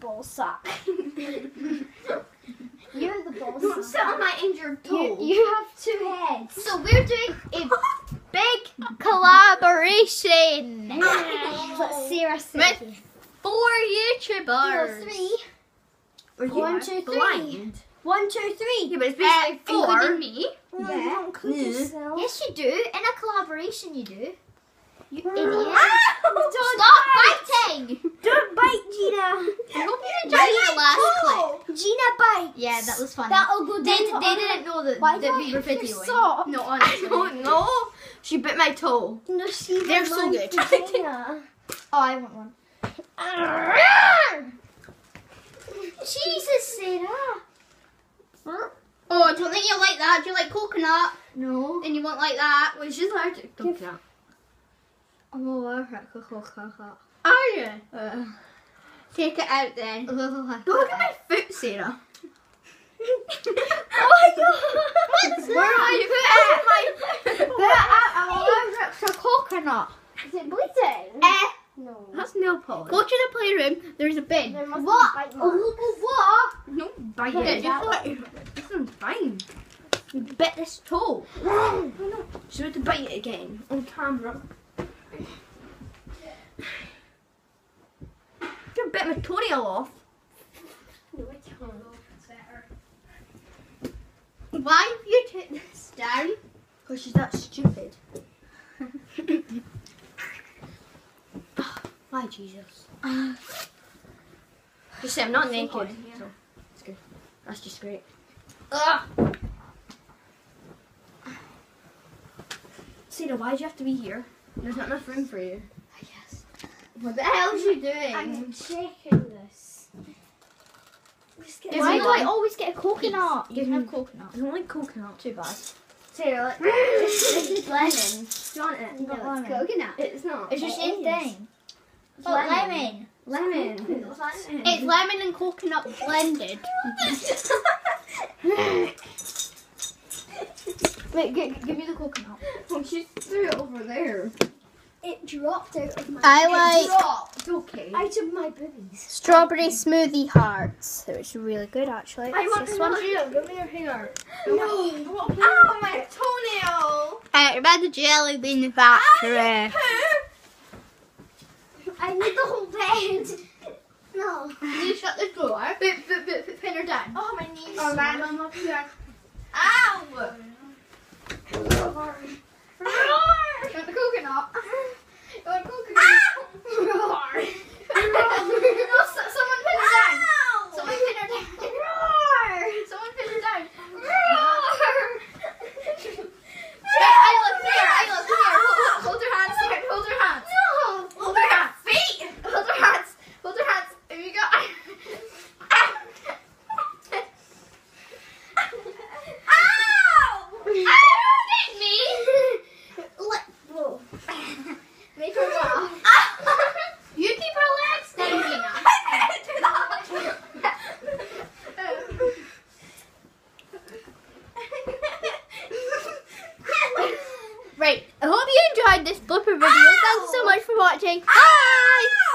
ball sack. You're the ball Don't sit on my injured You, toe. you have two heads. So we're doing a big collaboration Let's see our with four YouTubers. three. Are you One, two, three. blind? One, two, three. Yeah, but it's Uh, basically four. including me. No, Yeah. you don't Yeah. yourself. Yes, you do. In a collaboration, you do. You idiot. Ah! Don't Stop biting. Don't bite, Gina. I hope you enjoyed the last clip. Gina bites. Yeah, that was funny. That'll go They, down they didn't know that, Why that we were videoing. sock? No, I honestly. don't know. She bit my toe. No, she They're so good. Oh, I want one. Jesus, Sarah. Oh, I don't think you like that. Do you like coconut? No. Then you won't like that. Well, she's allergic to Give- coconut. Oh, I like coconut. Are you? Uh, take it out then. Don't look at my foot, Sarah. Oh my god. Where are you put it? Put it out. allergic to coconut. Is it bleeding? Eh, No. That's nail polish. go to the playroom. There's a bin. There What? Oh, what? No bite Yeah, it. that Just This one's fine. You bit this toe. She had to bite it again on camera. You bit my toenail off. No, it can't. Why have you took this down? Because she's that stupid. Why, Jesus? Just say I'm not naked. So, it's good. That's just great. Ugh. Sarah, why do you have to be here? There's not enough room for you. Yes. What the hell are you doing? I'm checking this. Just get Give Why do. I always get a coconut? You can have coconut. I don't like coconut. Too bad. Sarah, like, this is lemon. Do you want it? No, No, it's coconut. It's not. It's the same thing. It's Oh, lemon. lemon. It's lemon and coconut blended. Wait, g- give me the coconut. Oh, she threw it over there. It dropped out of my I It like- Dropped. Okay. out of my boobies. Strawberry smoothie hearts. It's really good actually. I It's want this one. one. Give me your hair. No. Ow, my toenail. Uh, about the jelly bean factory. I need the whole bed. No. You shut the door. But, but, but, but pin her down. Oh, my knees. Oh, man, I'm up here. I hope you enjoyed this blooper video. Ow! Thanks so much for watching. Bye!